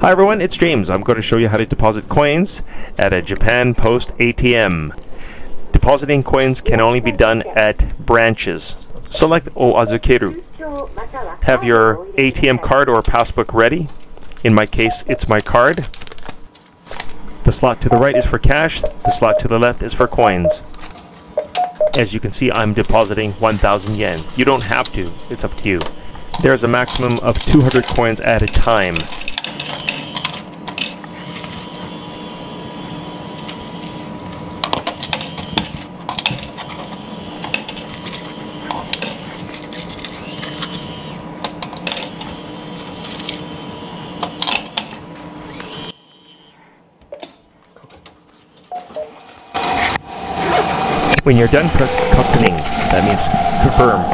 Hi everyone, it's James. I'm going to show you how to deposit coins at a Japan Post ATM. Depositing coins can only be done at branches. Select O Azukeru. Have your ATM card or passbook ready. In my case, it's my card. The slot to the right is for cash, the slot to the left is for coins. As you can see, I'm depositing 1,000 yen. You don't have to, it's up to you. There's a maximum of 200 coins at a time. When you're done, press confirming. That means confirm.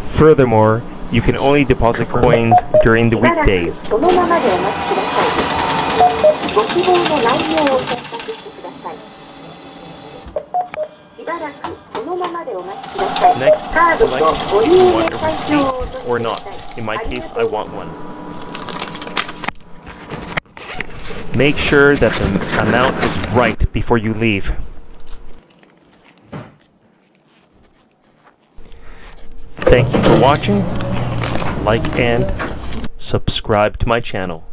Furthermore, you can only deposit coins during the weekdays. Next, select if you want a receipt or not. In my case, I want one. Make sure that the amount is right before you leave. Thank you for watching. Like and subscribe to my channel.